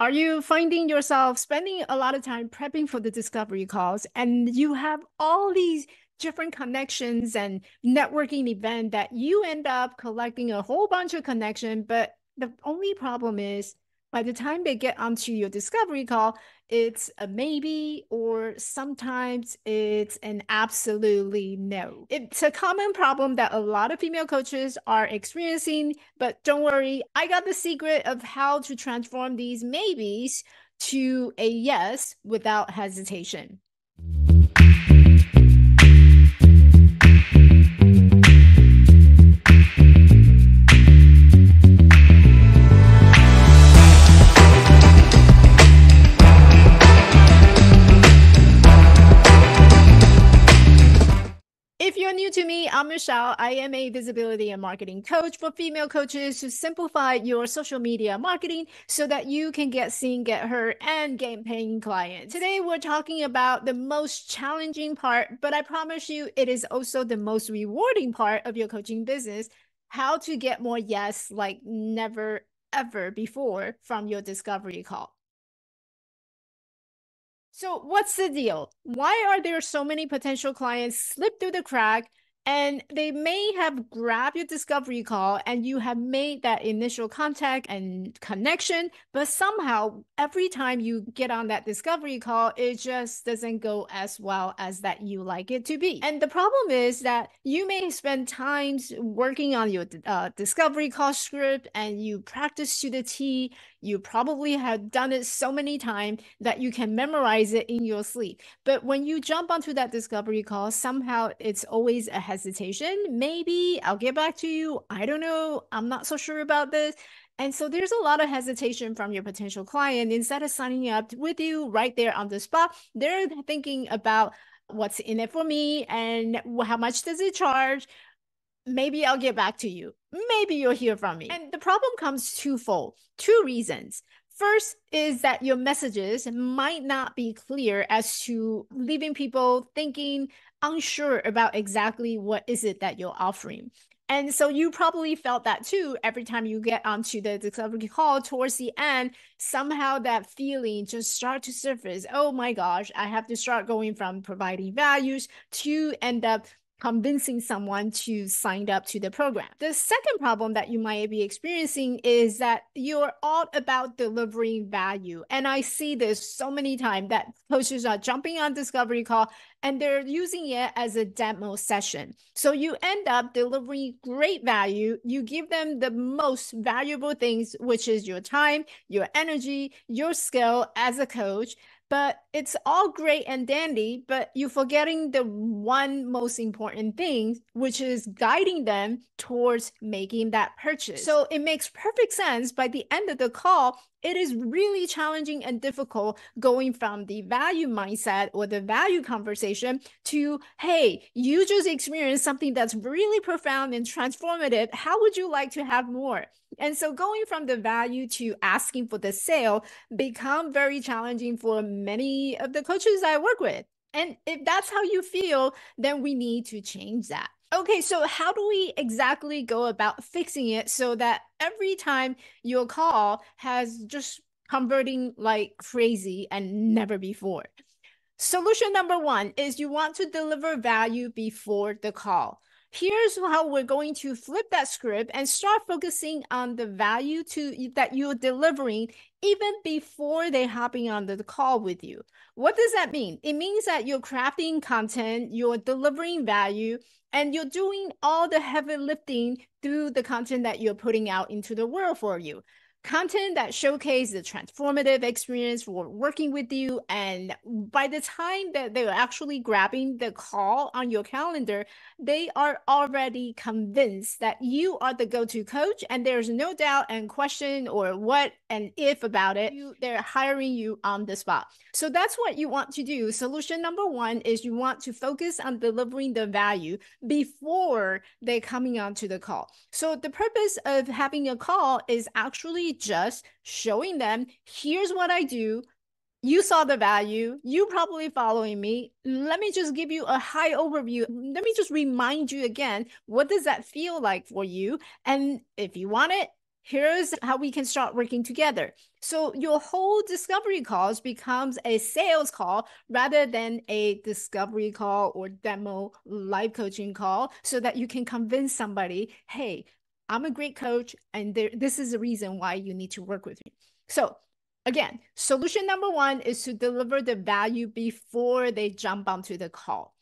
Are you finding yourself spending a lot of time prepping for the discovery calls? And you have all these different connections and networking event that you end up collecting a whole bunch of connection, but the only problem is by the time they get onto your discovery call, it's a maybe or sometimes it's an absolutely no. It's a common problem that a lot of female coaches are experiencing, but don't worry, I got the secret of how to transform these maybes to a yes without hesitation. New to me, I'm Michelle. I am a visibility and marketing coach for female coaches to simplify your social media marketing so that you can get seen, get heard, and gain paying clients. Today, we're talking about the most challenging part, but I promise you, it is also the most rewarding part of your coaching business how to get more yes like never ever before from your discovery call. So what's the deal? Why are there so many potential clients slip through the crack and they may have grabbed your discovery call and you have made that initial contact and connection, but somehow every time you get on that discovery call, it just doesn't go as well as that you like it to be. And the problem is that you may spend times working on your uh, discovery call script and you practice to the T. You probably have done it so many times that you can memorize it in your sleep. But when you jump onto that discovery call, somehow it's always a hesitation. Maybe I'll get back to you. I don't know. I'm not so sure about this. And so there's a lot of hesitation from your potential client. Instead of signing up with you right there on the spot, they're thinking about what's in it for me and how much does it charge maybe I'll get back to you. Maybe you'll hear from me. And the problem comes twofold, two reasons. First is that your messages might not be clear as to leaving people thinking unsure about exactly what is it that you're offering. And so you probably felt that too every time you get onto the discovery call towards the end, somehow that feeling just start to surface. Oh my gosh, I have to start going from providing values to end up convincing someone to sign up to the program. The second problem that you might be experiencing is that you're all about delivering value. And I see this so many times that coaches are jumping on discovery call and they're using it as a demo session. So you end up delivering great value. You give them the most valuable things, which is your time, your energy, your skill as a coach but it's all great and dandy but you're forgetting the one most important thing which is guiding them towards making that purchase. So it makes perfect sense by the end of the call it is really challenging and difficult going from the value mindset or the value conversation to, hey, you just experienced something that's really profound and transformative. How would you like to have more? And so going from the value to asking for the sale become very challenging for many of the coaches I work with. And if that's how you feel, then we need to change that. Okay, so how do we exactly go about fixing it so that every time your call has just converting like crazy and never before? Solution number one is you want to deliver value before the call. Here's how we're going to flip that script and start focusing on the value to that you're delivering even before they hopping on the call with you. What does that mean? It means that you're crafting content, you're delivering value, and you're doing all the heavy lifting through the content that you're putting out into the world for you content that showcase the transformative experience for working with you. And by the time that they're actually grabbing the call on your calendar they are already convinced that you are the go-to coach and there's no doubt and question or what and if about it you, they're hiring you on the spot. So that's what you want to do. Solution number one is you want to focus on delivering the value before they're coming onto the call. So the purpose of having a call is actually just showing them here's what I do. You saw the value. You probably following me. Let me just give you a high overview. Let me just remind you again, what does that feel like for you? And if you want it, here's how we can start working together. So your whole discovery calls becomes a sales call rather than a discovery call or demo live coaching call so that you can convince somebody, hey, I'm a great coach and there, this is the reason why you need to work with me. So again, solution number one is to deliver the value before they jump onto the call.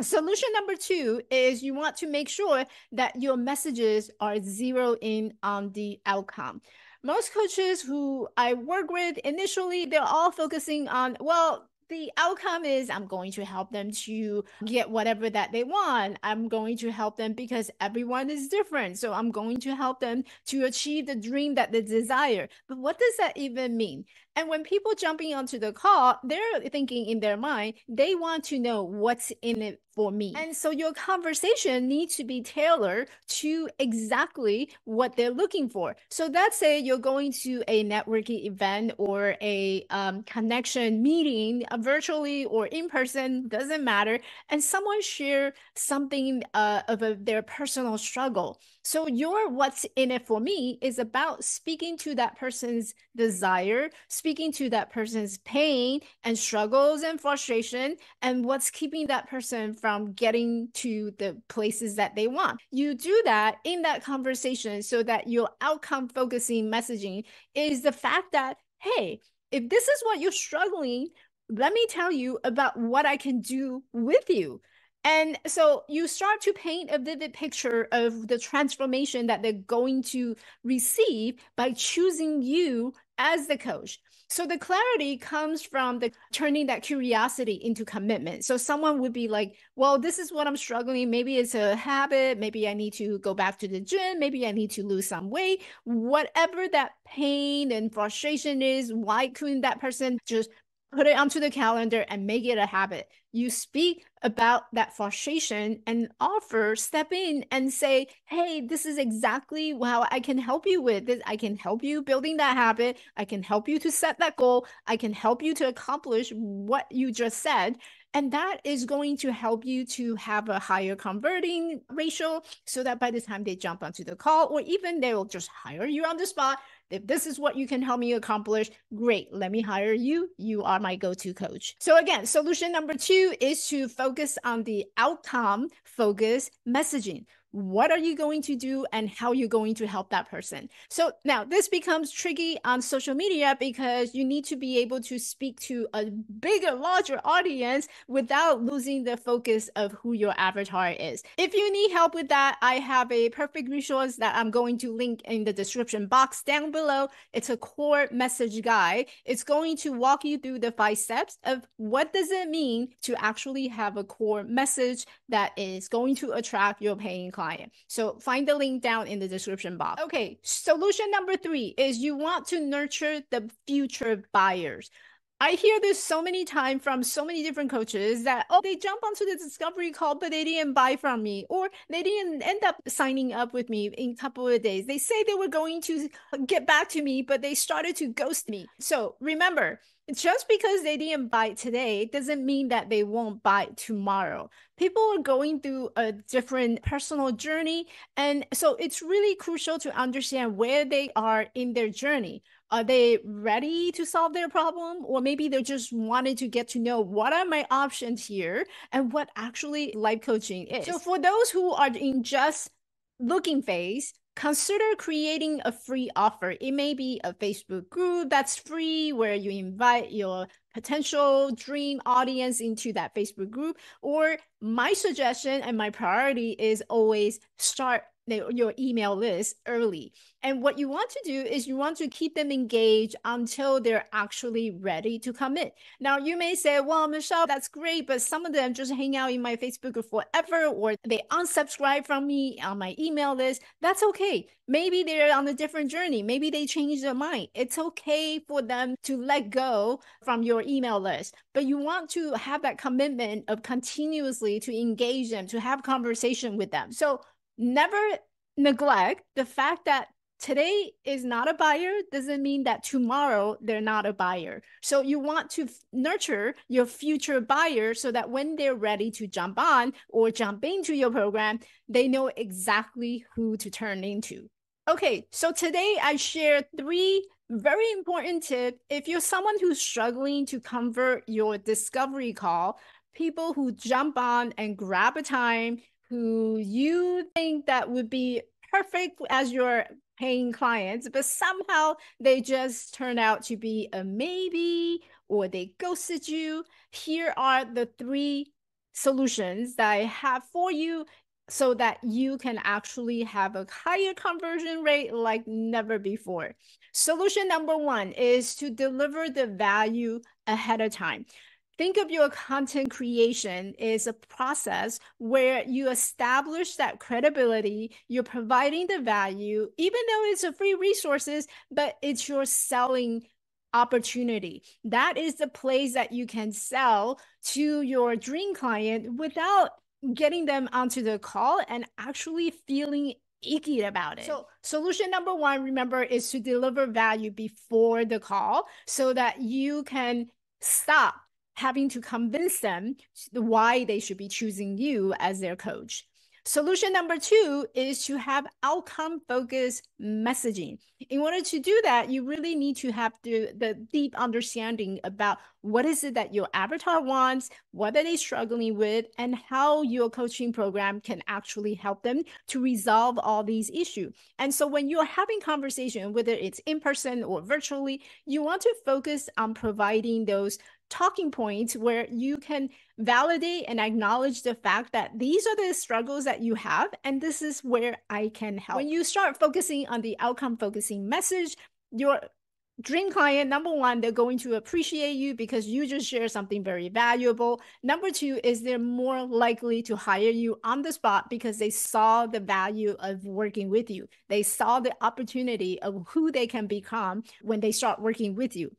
Solution number two is you want to make sure that your messages are zero in on the outcome. Most coaches who I work with initially, they're all focusing on, well, the outcome is I'm going to help them to get whatever that they want. I'm going to help them because everyone is different. So I'm going to help them to achieve the dream that they desire. But what does that even mean? And when people jumping onto the call, they're thinking in their mind, they want to know what's in it for me. And so your conversation needs to be tailored to exactly what they're looking for. So let's say you're going to a networking event or a um, connection meeting, uh, virtually or in person, doesn't matter. And someone share something uh, of a, their personal struggle. So your what's in it for me is about speaking to that person's desire, speaking to that person's pain and struggles and frustration and what's keeping that person from getting to the places that they want. You do that in that conversation so that your outcome focusing messaging is the fact that hey, if this is what you're struggling, let me tell you about what I can do with you. And so you start to paint a vivid picture of the transformation that they're going to receive by choosing you as the coach. So the clarity comes from the turning that curiosity into commitment. So someone would be like, well, this is what I'm struggling. Maybe it's a habit. Maybe I need to go back to the gym. Maybe I need to lose some weight. Whatever that pain and frustration is, why couldn't that person just put it onto the calendar and make it a habit. You speak about that frustration and offer, step in and say, Hey, this is exactly how I can help you with this. I can help you building that habit. I can help you to set that goal. I can help you to accomplish what you just said. And that is going to help you to have a higher converting ratio so that by the time they jump onto the call, or even they will just hire you on the spot, if this is what you can help me accomplish, great. Let me hire you. You are my go to coach. So, again, solution number two is to focus on the outcome focus messaging what are you going to do and how you're going to help that person. So now this becomes tricky on social media because you need to be able to speak to a bigger, larger audience without losing the focus of who your avatar is. If you need help with that, I have a perfect resource that I'm going to link in the description box down below. It's a core message guide. It's going to walk you through the five steps of what does it mean to actually have a core message that is going to attract your paying client. So find the link down in the description box. Okay, solution number three is you want to nurture the future buyers. I hear this so many times from so many different coaches that, oh, they jump onto the discovery call, but they didn't buy from me, or they didn't end up signing up with me in a couple of days. They say they were going to get back to me, but they started to ghost me. So remember, just because they didn't buy today doesn't mean that they won't buy tomorrow. People are going through a different personal journey. And so it's really crucial to understand where they are in their journey. Are they ready to solve their problem? Or maybe they just wanted to get to know what are my options here and what actually life coaching is. So for those who are in just looking phase, consider creating a free offer. It may be a Facebook group that's free where you invite your potential dream audience into that Facebook group. Or my suggestion and my priority is always start your email list early. And what you want to do is you want to keep them engaged until they're actually ready to commit. Now, you may say, well, Michelle, that's great, but some of them just hang out in my Facebook forever, or they unsubscribe from me on my email list. That's okay. Maybe they're on a different journey. Maybe they change their mind. It's okay for them to let go from your email list, but you want to have that commitment of continuously to engage them, to have conversation with them. So never neglect the fact that today is not a buyer doesn't mean that tomorrow they're not a buyer. So you want to nurture your future buyer so that when they're ready to jump on or jump into your program, they know exactly who to turn into. Okay, so today I share three very important tips. If you're someone who's struggling to convert your discovery call, people who jump on and grab a time, who you think that would be perfect as your paying clients, but somehow they just turn out to be a maybe or they ghosted you. Here are the three solutions that I have for you so that you can actually have a higher conversion rate like never before. Solution number one is to deliver the value ahead of time. Think of your content creation is a process where you establish that credibility, you're providing the value, even though it's a free resources, but it's your selling opportunity. That is the place that you can sell to your dream client without getting them onto the call and actually feeling icky about it. So solution number one, remember, is to deliver value before the call so that you can stop having to convince them why they should be choosing you as their coach. Solution number two is to have outcome focused messaging. In order to do that, you really need to have the, the deep understanding about what is it that your avatar wants, what are they struggling with, and how your coaching program can actually help them to resolve all these issues. And so when you're having conversation, whether it's in person or virtually, you want to focus on providing those talking points where you can validate and acknowledge the fact that these are the struggles that you have and this is where I can help. When you start focusing on the outcome focusing message, your dream client number one they're going to appreciate you because you just share something very valuable. Number two is they're more likely to hire you on the spot because they saw the value of working with you. They saw the opportunity of who they can become when they start working with you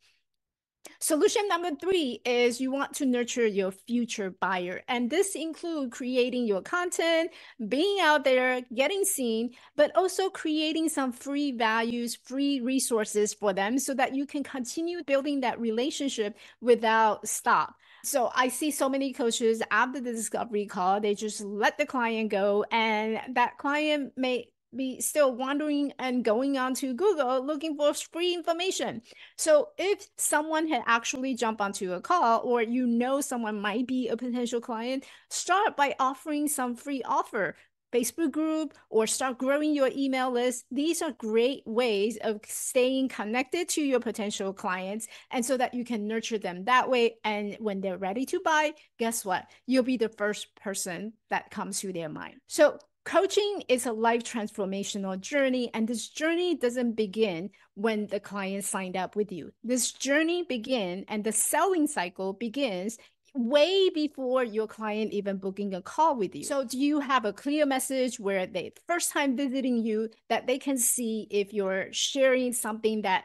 Solution number three is you want to nurture your future buyer. And this includes creating your content, being out there, getting seen, but also creating some free values, free resources for them so that you can continue building that relationship without stop. So I see so many coaches after the discovery call, they just let the client go and that client may be still wandering and going onto Google looking for free information. So if someone had actually jumped onto a call or you know someone might be a potential client, start by offering some free offer. Facebook group or start growing your email list. These are great ways of staying connected to your potential clients and so that you can nurture them that way. And when they're ready to buy, guess what? You'll be the first person that comes to their mind. So Coaching is a life transformational journey, and this journey doesn't begin when the client signed up with you. This journey begins and the selling cycle begins way before your client even booking a call with you. So do you have a clear message where they first time visiting you that they can see if you're sharing something that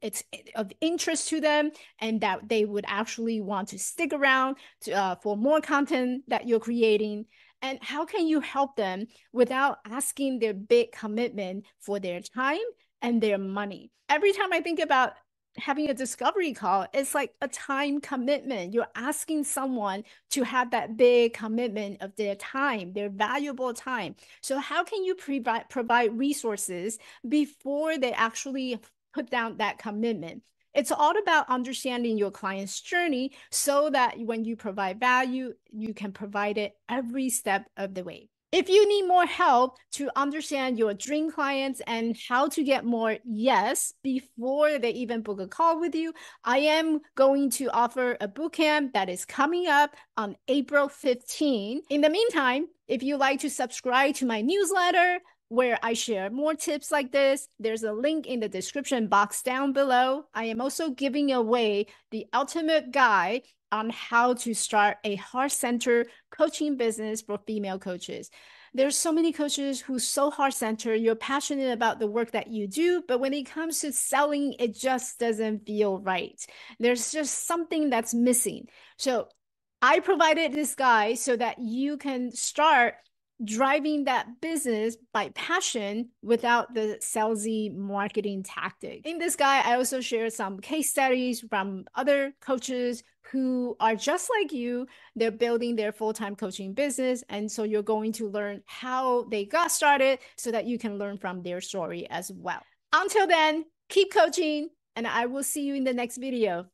it's of interest to them and that they would actually want to stick around to, uh, for more content that you're creating and how can you help them without asking their big commitment for their time and their money? Every time I think about having a discovery call, it's like a time commitment. You're asking someone to have that big commitment of their time, their valuable time. So how can you provide provide resources before they actually put down that commitment? It's all about understanding your client's journey so that when you provide value, you can provide it every step of the way. If you need more help to understand your dream clients and how to get more yes before they even book a call with you, I am going to offer a bootcamp that is coming up on April 15. In the meantime, if you like to subscribe to my newsletter, where I share more tips like this. There's a link in the description box down below. I am also giving away the ultimate guide on how to start a heart center coaching business for female coaches. There's so many coaches who so heart center, you're passionate about the work that you do, but when it comes to selling, it just doesn't feel right. There's just something that's missing. So I provided this guide so that you can start driving that business by passion without the salesy marketing tactic. In this guide, I also share some case studies from other coaches who are just like you. They're building their full time coaching business. And so you're going to learn how they got started so that you can learn from their story as well. Until then, keep coaching, and I will see you in the next video.